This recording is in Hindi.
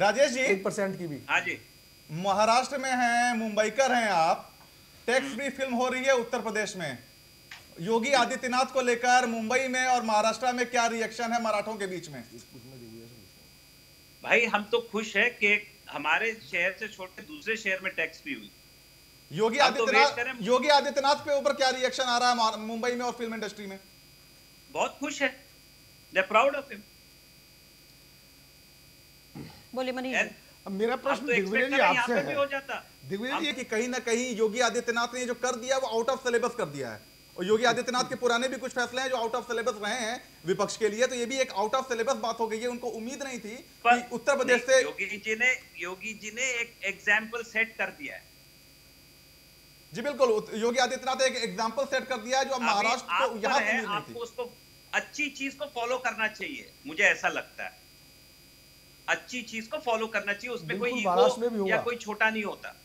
राजेश जी। एक परसेंट की भी। हाँ जी। महाराष्ट्र में हैं मुंबईकर हैं आप। टैक्स फ्री फ़िल्म हो रही है उत्तर प्रदेश में। योगी आदित्यनाथ को लेकर मुंबई में और महाराष्ट्र में क्या रिएक्शन है मराठों के बीच में? भाई हम तो खुश है कि हमारे शहर से छोड़ के दूसरे शहर में टैक्स फ्री हुई। योगी तो आदित्यनाथ योगी आदित्यनाथ पे ऊपर क्या रिएक्शन आ रहा है मुंबई में और फ़िल्म इंडस्ट्री में? बहुत खुश है। प्राउड ऑफ़ हिम बोले मनीष अब मेरा प्रश्न तो दिग्विजय जी आपसे है। दिग्विजय जी कि कहीं ना कहीं योगी आदित्यनाथ ने जो कर दिया वो आउट ऑफ़ सिलेबस कर दिया है। और योगी आदित्यनाथ के पुराने भी कुछ फैसले हैं जो आउट ऑफ़ सिलेबस रहे हैं विपक्ष के लिए तो ये भी एक आउट ऑफ़ सिलेबस बात हो गई है। उनको उम्मीद नहीं थी पर कि उत्तर प्रदेश से योगी जी ने योगी जी ने एक एग्ज़ाम्पल सेट कर दिया है। जी बिल्कुल। योगी आदित्यनाथ ने एक एग्ज़ाम्पल सेट कर दिया है जो महाराष्ट्र को यहाँ आपको उसको अच्छी चीज़ को फॉलो करना चाहिए मुझे ऐसा लगता है। अच्छी चीज़ को फॉलो करना चाहिए उसमें कोई ईगो या कोई छोटा नहीं होता।